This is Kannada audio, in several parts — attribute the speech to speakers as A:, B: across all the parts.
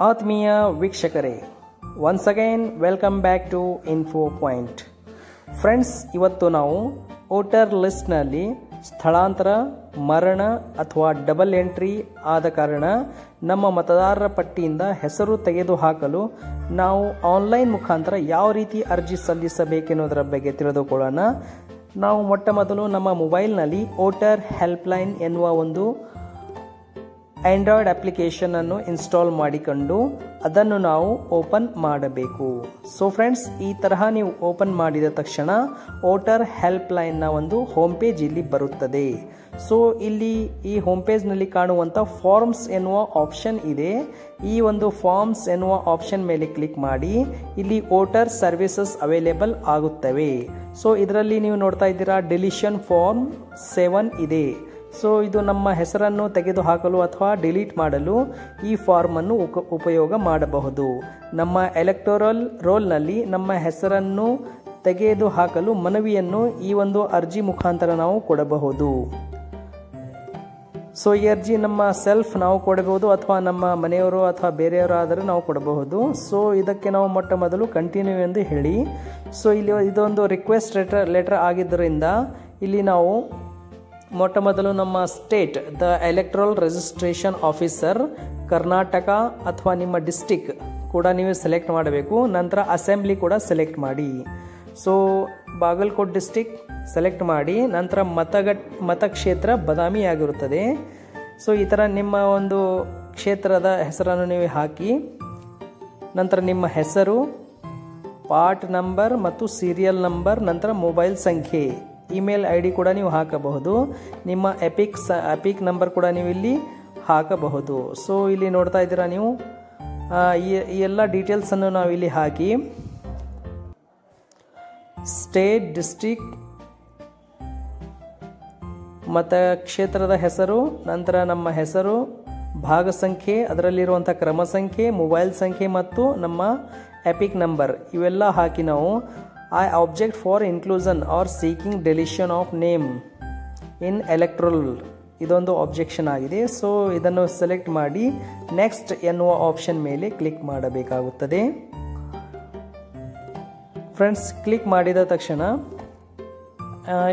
A: ಆತ್ಮೀಯ ವೀಕ್ಷಕರೇ once again welcome back to info point friends ಇವತ್ತು ನಾವು ವೋಟರ್ ಲಿಸ್ಟ್ನಲ್ಲಿ ಸ್ಥಳಾಂತರ, ಮರಣ ಅಥವಾ ಡಬಲ್ ಎಂಟ್ರಿ ಆದ ಕಾರಣ ನಮ್ಮ ಮತದಾರರ ಪಟ್ಟಿಯಿಂದ ಹೆಸರು ತೆಗೆದುಹಾಕಲು ನಾವು ಆನ್ಲೈನ್ ಮುಖಾಂತರ ಯಾವ ರೀತಿ ಅರ್ಜಿ ಸಲ್ಲಿಸಬೇಕೆನ್ನುವುದರ ಬಗ್ಗೆ ತಿಳಿದುಕೊಳ್ಳೋಣ. ನಾವು ಮೊಟ್ಟ ಮೊದಲು ನಮ್ಮ ಮೊಬೈಲ್ನಲ್ಲಿ ವೋಟರ್ ಹೆಲ್ಪ್ಲೈನ್ ಎನ್ನುವ ಒಂದು ಆಂಡ್ರಾಯ್ಡ್ ಅಪ್ಲಿಕೇಶನ್ ಅನ್ನು ಇನ್ಸ್ಟಾಲ್ ಮಾಡಿಕೊಂಡು ಅದನ್ನು ನಾವು ಓಪನ್ ಮಾಡಬೇಕು. ಸೊ ಫ್ರೆಂಡ್ಸ್ ಈ ತರಹ ನೀವು ಓಪನ್ ಮಾಡಿದ ತಕ್ಷಣ ವೋಟರ್ ಹೆಲ್ಪ್ ಲೈನ್ನ ಒಂದು ಹೋಮ್ ಪೇಜ್ ಇಲ್ಲಿ ಬರುತ್ತದೆ. ಸೊ ಇಲ್ಲಿ ಈ ಹೋಮ್ ಪೇಜ್ನಲ್ಲಿ ಕಾಣುವಂಥ ಫಾರ್ಮ್ಸ್ ಎನ್ನುವ ಆಪ್ಷನ್ ಇದೆ. ಈ ಒಂದು ಫಾರ್ಮ್ಸ್ ಎನ್ನುವ ಆಪ್ಷನ್ ಮೇಲೆ ಕ್ಲಿಕ್ ಮಾಡಿ ಇಲ್ಲಿ ವೋಟರ್ ಸರ್ವಿಸಸ್ ಅವೈಲೇಬಲ್ ಆಗುತ್ತವೆ. ಸೊ ಇದರಲ್ಲಿ ನೀವು ನೋಡ್ತಾ ಇದ್ದೀರಾ ಡಿಲಿಷನ್ ಫಾರ್ಮ್ ಸೆವೆನ್ ಇದೆ. ಸೊ ಇದು ನಮ್ಮ ಹೆಸರನ್ನು ತೆಗೆದುಹಾಕಲು ಅಥವಾ ಡಿಲೀಟ್ ಮಾಡಲು ಈ ಫಾರ್ಮನ್ನು ಉಪ, ಉಪಯೋಗ ಮಾಡಬಹುದು. ನಮ್ಮ ಎಲೆಕ್ಟೋರಲ್ ರೋಲ್ನಲ್ಲಿ ನಮ್ಮ ಹೆಸರನ್ನು ತೆಗೆದುಹಾಕಲು ಮನವಿಯನ್ನು ಈ ಒಂದು ಅರ್ಜಿ ಮುಖಾಂತರ ನಾವು ಕೊಡಬಹುದು. ಸೊ ಈ ಅರ್ಜಿ ನಮ್ಮ ಸೆಲ್ಫ್ ನಾವು ಕೊಡಬಹುದು ಅಥವಾ ನಮ್ಮ ಮನೆಯವರು ಅಥವಾ ಬೇರೆಯವರು ಆದರೂ ನಾವು ಕೊಡಬಹುದು. ಸೊ ಇದಕ್ಕೆ ನಾವು ಮೊಟ್ಟ ಮೊದಲು ಕಂಟಿನ್ಯೂ ಎಂದು ಹೇಳಿ. ಸೊ ಇಲ್ಲಿ ಇದೊಂದು ರಿಕ್ವೆಸ್ಟ್ ಲೆಟರ್ ಲೆಟರ್ ಆಗಿದ್ದರಿಂದ ಇಲ್ಲಿ ನಾವು ಮೊಟ್ಟ ಮೊದಲು ನಮ್ಮ state, the electoral registration officer, Karnataka ಅಥವಾ ನಿಮ್ಮ ಡಿಸ್ಟಿಕ್ ಕೂಡ ನೀವು ಸೆಲೆಕ್ಟ್ ಮಾಡಬೇಕು. ನಂತರ ಅಸೆಂಬ್ಲಿ ಕೂಡ ಸೆಲೆಕ್ಟ್ ಮಾಡಿ. ಸೊ ಬಾಗಲಕೋಟ್ ಡಿಸ್ಟಿಕ್ ಸೆಲೆಕ್ಟ್ ಮಾಡಿ. ನಂತರ ಮತಗಟ್, ಮತಕ್ಷೇತ್ರ ಬದಾಮಿ ಆಗಿರುತ್ತದೆ ಸೊ ಈ ಥರ ನಿಮ್ಮ ಒಂದು ಕ್ಷೇತ್ರದ ಹೆಸರನ್ನು ನೀವು ಹಾಕಿ. ನಂತರ ನಿಮ್ಮ ಹೆಸರು ಪಾರ್ಟ್ ನಂಬರ್ ಮತ್ತು ಸೀರಿಯಲ್ ನಂಬರ್ ನಂತರ ಮೊಬೈಲ್ ಸಂಖ್ಯೆ. ಇಮೇಲ್ ಐ ಡಿ ಕೂಡ ನೀವು ಹಾಕಬಹುದು. ನಿಮ್ಮ ಎಪಿಕ್ ಸ ಎಪಿಕ್ ನಂಬರ್ ಕೂಡ ನೀವು ಇಲ್ಲಿ ಹಾಕಬಹುದು. ಸೊ ಇಲ್ಲಿ ನೋಡ್ತಾ ಇದ್ದೀರಾ ನೀವು? ಈ ಎಲ್ಲ ಡೀಟೇಲ್ಸನ್ನು ನಾವು ಇಲ್ಲಿ ಹಾಕಿ. ಸ್ಟೇಟ್ ಡಿಸ್ಟಿಕ್ ಮತ್ತು ಕ್ಷೇತ್ರದ ಹೆಸರು, ನಂತರ ನಮ್ಮ ಹೆಸರು, ಭಾಗ ಸಂಖ್ಯೆ, ಅದರಲ್ಲಿರುವಂಥ ಕ್ರಮ ಸಂಖ್ಯೆ ಮೊಬೈಲ್ ಸಂಖ್ಯೆ ಮತ್ತು ನಮ್ಮ ಎಪಿಕ್ ನಂಬರ್ ಇವೆಲ್ಲ ಹಾಕಿ ನಾವು I object for inclusion or seeking deletion of name in electoral. ಇದೊಂದು ಆಬ್ಜೆಕ್ಷನ್ ಆಗಿದೆ. ಸೊ ಇದನ್ನು ಸೆಲೆಕ್ಟ್ ಮಾಡಿ ನೆಕ್ಸ್ಟ್ ಎನ್ನುವ ಆಪ್ಷನ್ ಮೇಲೆ ಕ್ಲಿಕ್ ಮಾಡಬೇಕಾಗುತ್ತದೆ. ಫ್ರೆಂಡ್ಸ್ ಕ್ಲಿಕ್ ಮಾಡಿದ ತಕ್ಷಣ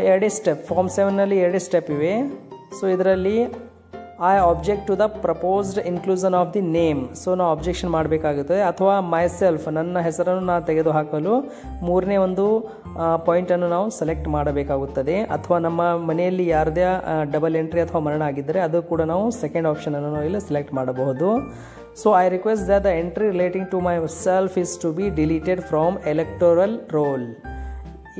A: ಎರಡೇ ಸ್ಟೆಪ್ ಫಾರ್ಮ್ ಸೆವೆನ್ನಲ್ಲಿ ಎರಡೇ ಸ್ಟೆಪ್ ಇವೆ. ಸೊ ಇದರಲ್ಲಿ I object to the proposed inclusion of the name so ನಾವು ಅಬ್ಜೆಕ್ಷನ್ ಮಾಡಬೇಕಾಗುತ್ತದೆ ಅಥವಾ ಮೈ ಸೆಲ್ಫ್ ನನ್ನ ಹೆಸರನ್ನು ನಾನು ತೆಗೆದುಹಾಕಲು ಮೂರನೇ ಒಂದು ಪಾಯಿಂಟನ್ನು ನಾವು ಸೆಲೆಕ್ಟ್ ಮಾಡಬೇಕಾಗುತ್ತದೆ. ಅಥವಾ ನಮ್ಮ ಮನೆಯಲ್ಲಿ ಯಾರದೇ ಡಬಲ್ ಎಂಟ್ರಿ ಅಥವಾ ಮರಣ ಆಗಿದ್ದರೆ ಅದು ಕೂಡ ನಾವು ಸೆಕೆಂಡ್ ಆಪ್ಷನನ್ನು ನಾವು ಇಲ್ಲಿ ಸೆಲೆಕ್ಟ್ ಮಾಡಬಹುದು. So I request the the entry relating to myself is to be deleted from electoral roll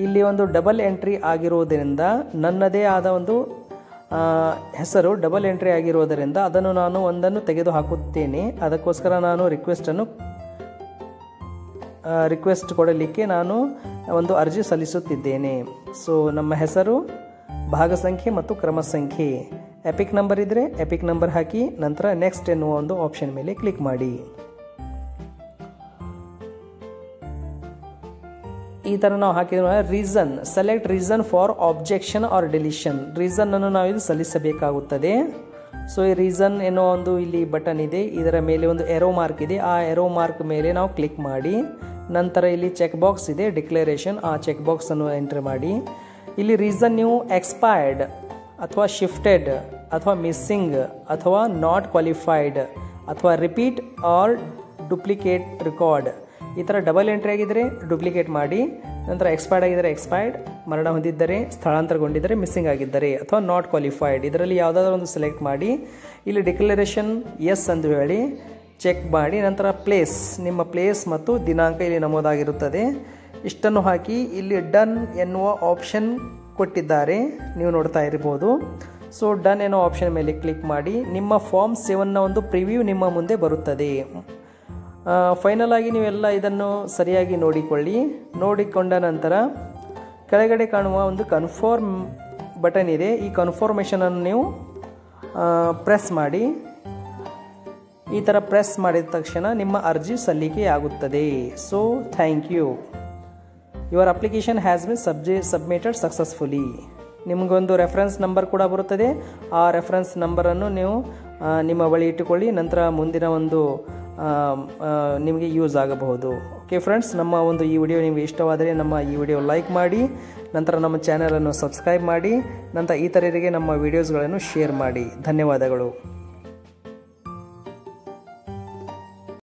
A: ಇಲ್ಲಿ ಒಂದು ಡಬಲ್ ಎಂಟ್ರಿ ಆಗಿರುವುದರಿಂದ ನನ್ನದೇ ಆದ ಒಂದು ಹೆಸರು ಡಬಲ್ ಎಂಟ್ರಿ ಆಗಿರೋದರಿಂದ ಅದನ್ನು ನಾನು ಒಂದನ್ನು ತೆಗೆದು ಹಾಕುತ್ತೇನೆ ಅದಕ್ಕೋಸ್ಕರ ನಾನು ರಿಕ್ವೆಸ್ಟನ್ನು ರಿಕ್ವೆಸ್ಟ್ ಕೊಡಲಿಕ್ಕೆ ನಾನು ಒಂದು ಅರ್ಜಿ ಸಲ್ಲಿಸುತ್ತಿದ್ದೇನೆ. ಸೊ ನಮ್ಮ ಹೆಸರು ಭಾಗ ಸಂಖ್ಯೆ ಮತ್ತು ಕ್ರಮ ಸಂಖ್ಯೆ ಎಪಿಕ್ ನಂಬರ್ ಇದ್ದರೆ ಎಪಿಕ್ ನಂಬರ್ ಹಾಕಿ, ನಂತರ ನೆಕ್ಸ್ಟ್ ಎನ್ನುವ ಒಂದು ಆಪ್ಷನ್ ಮೇಲೆ ಕ್ಲಿಕ್ ಮಾಡಿ. ಈ ಥರ ನಾವು ಹಾಕಿದ್ರೆ reason select reason for objection or deletion ರೀಸನ್ನನ್ನು ನಾವು ಇಲ್ಲಿ ಸಲ್ಲಿಸಬೇಕಾಗುತ್ತದೆ. ಸೊ ಈ ರೀಸನ್ ಏನೋ ಒಂದು ಇಲ್ಲಿ ಬಟನ್ ಇದೆ. ಇದರ ಮೇಲೆ ಒಂದು ಎರೋ ಮಾರ್ಕ್ ಇದೆ. ಆ ಎರೋ ಮಾರ್ಕ್ ಮೇಲೆ ನಾವು ಕ್ಲಿಕ್ ಮಾಡಿ, ನಂತರ ಇಲ್ಲಿ ಚೆಕ್ ಬಾಕ್ಸ್ ಇದೆ. ಡಿಕ್ಲರೇಷನ್ ಆ ಚೆಕ್ ಬಾಕ್ಸನ್ನು ಎಂಟ್ರಿ ಮಾಡಿ. ಇಲ್ಲಿ ರೀಸನ್ ನೀವು ಎಕ್ಸ್ಪೈರ್ಡ್ ಅಥವಾ ಶಿಫ್ಟೆಡ್ ಅಥವಾ ಮಿಸ್ಸಿಂಗ್ ಅಥವಾ ನಾಟ್ ಕ್ವಾಲಿಫೈಡ್ ಅಥವಾ ರಿಪೀಟ್ ಆರ್ ಡುಪ್ಲಿಕೇಟ್ ರೆಕಾರ್ಡ್ ಈ ಥರ ಡಬಲ್ ಎಂಟ್ರಿ ಆಗಿದ್ದರೆ ಡುಪ್ಲಿಕೇಟ್ ಮಾಡಿ, ನಂತರ ಎಕ್ಸ್ಪೈರ್ಡ್ ಆಗಿದ್ದರೆ ಎಕ್ಸ್ಪೈರ್ಡ್ ಮರಣ ಹೊಂದಿದ್ದರೆ, ಸ್ಥಳಾಂತರಗೊಂಡಿದ್ದರೆ ಮಿಸ್ಸಿಂಗ್ ಆಗಿದ್ದರೆ ಅಥವಾ ನಾಟ್ ಕ್ವಾಲಿಫೈಡ್ ಇದರಲ್ಲಿ ಯಾವುದಾದ್ರೂ ಒಂದು ಸೆಲೆಕ್ಟ್ ಮಾಡಿ, ಇಲ್ಲಿ ಡಿಕ್ಲರೇಷನ್ ಎಸ್ ಎಂದು ಹೇಳಿ ಚೆಕ್ ಮಾಡಿ, ನಂತರ ಪ್ಲೇಸ್ ನಿಮ್ಮ ಪ್ಲೇಸ್ ಮತ್ತು ದಿನಾಂಕ ಇಲ್ಲಿ ನಮೂದಾಗಿರುತ್ತದೆ. ಇಷ್ಟನ್ನು ಹಾಕಿ, ಇಲ್ಲಿ ಡನ್ ಎನ್ನುವ ಆಪ್ಷನ್ ಕೊಟ್ಟಿದ್ದಾರೆ. ನೀವು ನೋಡ್ತಾ ಇರ್ಬೋದು. ಸೊ ಡನ್ ಎನ್ನುವ ಆಪ್ಷನ್ ಮೇಲೆ ಕ್ಲಿಕ್ ಮಾಡಿ, ನಿಮ್ಮ ಫಾರ್ಮ್ ಸೆವೆನ್ನ ಒಂದು ಪ್ರಿವ್ಯೂ ನಿಮ್ಮ ಮುಂದೆ ಬರುತ್ತದೆ. ಫೈನಲ್ ಆಗಿ ನೀವೆಲ್ಲ ಇದನ್ನು ಸರಿಯಾಗಿ ನೋಡಿಕೊಳ್ಳಿ. ನೋಡಿಕೊಂಡ ನಂತರ ಕೆಳಗಡೆ ಕಾಣುವ ಒಂದು ಕನ್ಫರ್ಮ್ ಬಟನ್ ಇದೆ. ಈ ಕನ್ಫರ್ಮೇಷನನ್ನು ನೀವು ಪ್ರೆಸ್ ಮಾಡಿ. ಈ ಥರ ಪ್ರೆಸ್ ಮಾಡಿದ ತಕ್ಷಣ ನಿಮ್ಮ ಅರ್ಜಿ ಸಲ್ಲಿಕೆಯಾಗುತ್ತದೆ so thank you your application has been ಸಬ್ಜೆ submitted successfully ನಿಮಗೊಂದು ರೆಫರೆನ್ಸ್ ನಂಬರ್ ಕೂಡ ಬರುತ್ತದೆ. ಆ ರೆಫರೆನ್ಸ್ ನಂಬರನ್ನು ನೀವು ನಿಮ್ಮ ಬಳಿ ಇಟ್ಟುಕೊಳ್ಳಿ. ನಂತರ ಮುಂದಿನ ಒಂದು ನಿಮಗೆ ಯೂಸ್ ಆಗಬಹುದು. ಓಕೆ ಫ್ರೆಂಡ್ಸ್ ನಮ್ಮ ಒಂದು ಈ ವಿಡಿಯೋ ನಿಮಗೆ ಇಷ್ಟವಾದರೆ ನಮ್ಮ ಈ ವಿಡಿಯೋ ಲೈಕ್ ಮಾಡಿ, ನಂತರ ನಮ್ಮ ಚಾನಲನ್ನು ಸಬ್ಸ್ಕ್ರೈಬ್ ಮಾಡಿ, ನಂತರ ಇತರರಿಗೆ ನಮ್ಮ ವಿಡಿಯೋಸ್ಗಳನ್ನು ಶೇರ್ ಮಾಡಿ. ಧನ್ಯವಾದಗಳು.